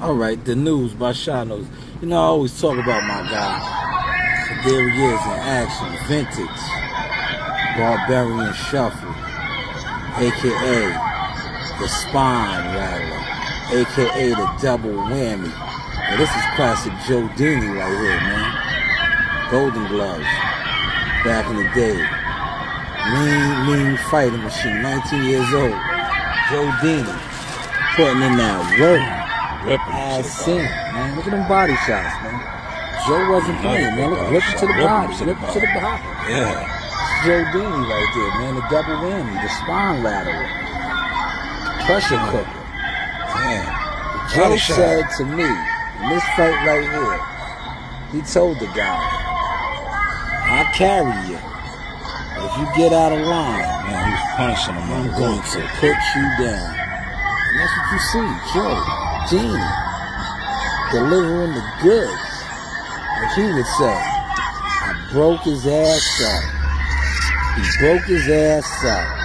All right, the news by. You know, I always talk about my guy. But there he is in action, vintage, barbarian shuffle, aka the spine rattler, aka the double whammy. Now, this is classic Joe Dini right here, man. Golden gloves, back in the day. Lean, lean fighting machine, 19 years old. Joe Dini, putting in that work. Ripping As shit, seen, man. Look at them body shots, man. Joe wasn't playing, man. Look, ripping to the body, ripping to the body. Yeah. Joedini right there, man. The double whammy, the spine rattler, pressure cooker. Damn. Joe said to me, in this fight right here, he told the guy, I'll carry you. But if you get out of line, Man, he was punishing him. I'm going to put you down. And that's what you see, Joe, Dini, delivering the goods. As he would say, I broke his ass up. He broke his ass up.